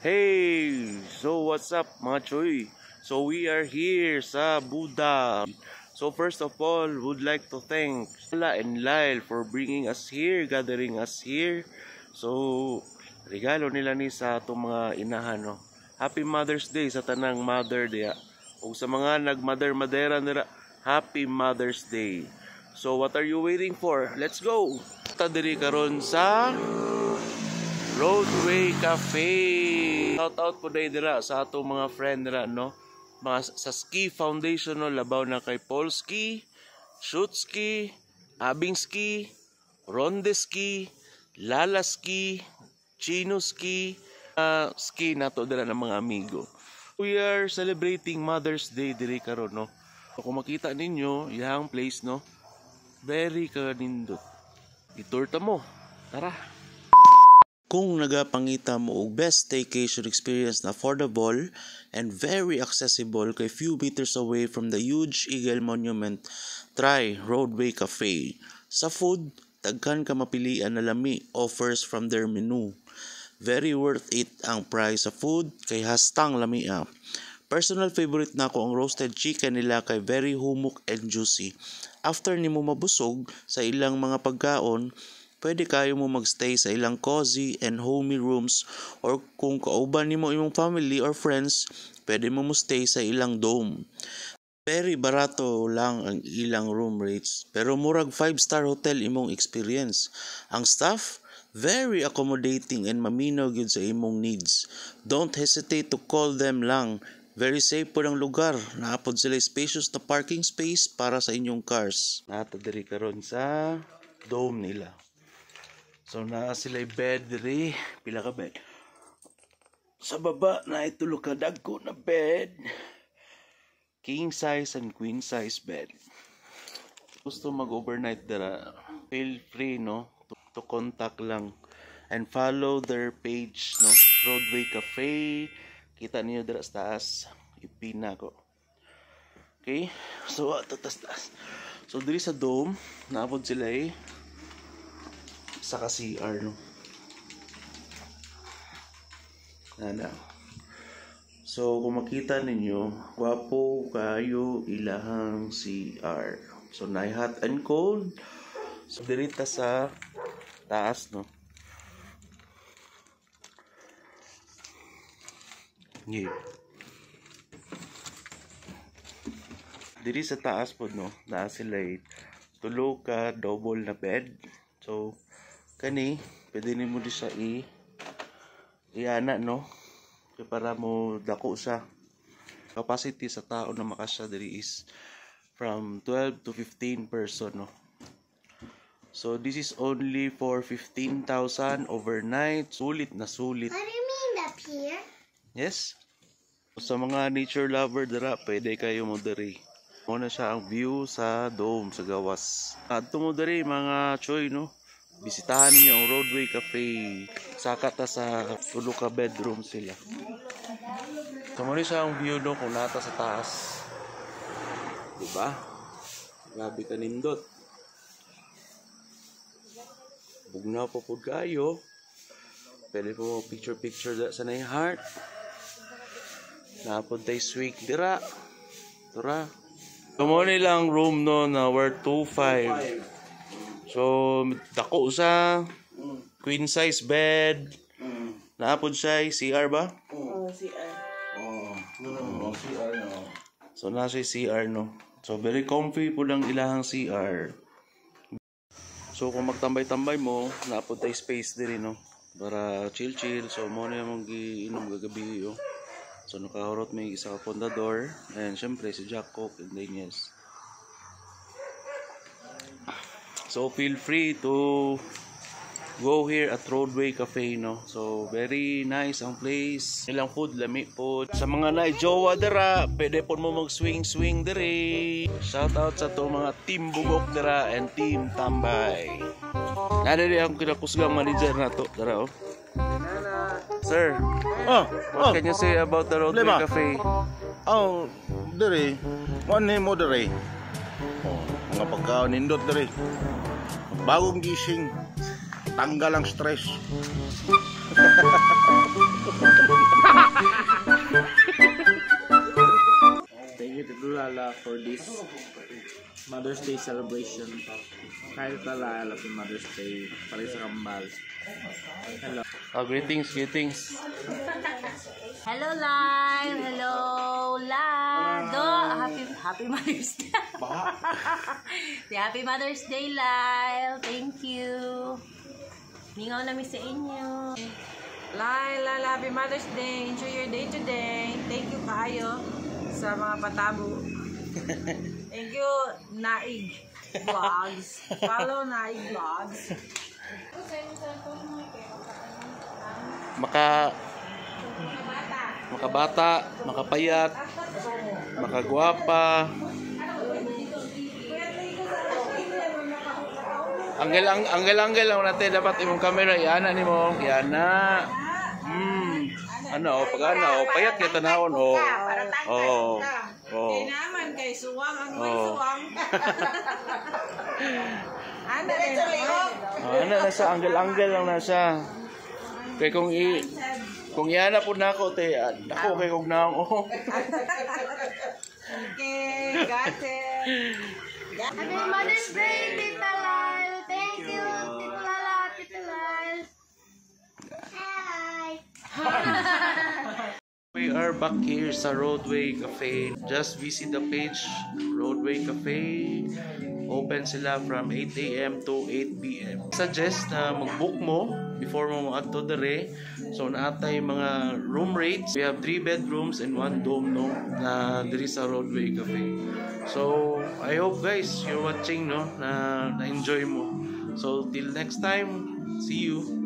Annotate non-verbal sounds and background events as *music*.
Hey! So what's up mga choy? So we are here sa Buddha. So first of all, would like to thank Lala and Lyle for bringing us here, gathering us here. So regalo nila ni sa atong mga inahan no. Happy Mother's Day sa tanang mother dia. O sa mga nag-mother madera nila, Happy Mother's Day. So what are you waiting for? Let's go. Ta diri karon sa Roadway Cafe. Shout out po dahil dira sa atong mga friend dira no. Mga sa Ski Foundation no labaw na kay Polski, Shutski, Abingski, Rondeski, Lalaski, Chinoski, uh, ski nato dira ng mga amigo. We are celebrating Mother's Day diri karon no. Kung makita ninyo, yang place no, very kanindot. Itur ta mo. Tara. Kung nagapangita mo og best staycation experience na affordable and very accessible kay few meters away from the huge Eagle Monument, try Roadway Cafe. Sa food, daghan ka mapilian na lami offers from their menu. Very worth it ang price sa food kay hastang lamia. Personal favorite na ako ang roasted chicken nila kay very humok and juicy. After nimo mabusog sa ilang mga pagkaon, pwede kayo mo magstay sa ilang cozy and homey rooms or kung kauban nimo imong family or friends, pwede mo mo stay sa ilang dome. Very barato lang ang ilang room rates, pero murag 5-star hotel imong experience. Ang staff, very accommodating and maminaw gyud sa imong needs. Don't hesitate to call them lang. Very safe po ang lugar. Naapod sila spacious na parking space para sa inyong cars. Nato diri karon sa dome nila. So na sila bed diri, pila ka bed. Sa baba na itulo ka. Dagko na bed. King size and queen size bed. Gusto mag-overnight dira, feel free no? To, to contact lang. And follow their page no? Broadway Cafe. Kita niyo dira sa taas. Ipina ko. Okay? So ato tas taas. So diri sa dome naabot sila eh sa ka CR no Nana. So, kung makita ninyo, gwapo kayo ilahang CR. So, na hot and cold. So, dirita sa taas, no? Yeah. Diri sa taas po, no? Na sila tulog ka, double na bed. So, kani, pwede nimo di siya i iana, no? Kaya para mo dako siya. Capacity sa tao na makasya diri is from 12 to 15 person, no? So, this is only for 15,000 overnight. Sulit na sulit. What do you mean up here? Yes. Sa mga nature lover dira, pwede kayo mo diri. Muna siya ang view sa dome sa gawas. Adto mo diri mga choy no. Bisitahan niyo ang Roadway Cafe. Saka ta sa tulo ka bedroom sila. Muna siya ang view no kung nata sa taas. Diba? Grabe ka nindot. Bugnaw pa po kayo. Pwede po picture picture sa na heart. Napod tayo swig dira. Tura. Tumo nilang room no na worth 2.5. So, dako sa queen size bed. Naapod siya ay CR ba? Oh, CR. So, nasa CR no. So, very comfy po lang ilahang CR. So, kung magtambay-tambay mo, naapod tayo space diri no. Para chill-chill. So, mo na yung inom gagabi yo. So nakahurot may isa ka pondador and syempre si Jack Cook and Daniels. So feel free to go here at Roadway Cafe no. So very nice ang place. Ilang food lami po. Sa mga na jowa dira, pwede po mo mag swing swing diri. Shout out sa to mga team Bugok dira and team Tambay. Nada di ang kinakusgang manager na to dira oh. Sir, Oh, what oh, can you say about the Roadway Lima. Cafe? oh, dere. One mo dere. Oh, mga pagkaon nindot dere. Bagong gising. Tanggal ang stress. Thank you to Lala for this Mother's Day celebration. Kahit Lala, happy Mother's Day. Para sa kambal. Hello. Oh, greetings, greetings. Hello, live! Hello, Lado! Happy, happy Mother's Day! *laughs* happy Mother's Day, Lyle! Thank you! Mingaw namin sa inyo. Lyle, Lyle, happy Mother's Day. Enjoy your day today. Thank you kayo sa mga patabo. *laughs* Thank you, Naig Vlogs. Follow Naig Vlogs. Maka makabata, makapayat, makagwapa. Anggel ang anggel anggel lang natin dapat imong camera yana nimo. Yana. Hmm. Ano, pag ano, payat kita tanawon oh. Oh. Oh. Kaya naman kay Suwang ang may Oh. Suwang. *laughs* Ano. Oh, ano nasa anggel-anggel lang nasa. Kay kung i kung yana po na ako te, ah, ako kay kog na oh. Okay, got it. *laughs* Happy Mother's Day, Tita Lyle. Thank you, Tita Lala, Tita Lyle. Hi. We are back here sa Roadway Cafe. Just visit the page, Roadway Cafe. Open sila from 8 a.m. to 8 p.m. Suggest na mag-book mo before mo mag-ato dere. So naatay mga room rates. We have 3 bedrooms and 1 dome no na diri sa Roadway Cafe. So I hope guys you're watching no na na-enjoy mo. So till next time, see you.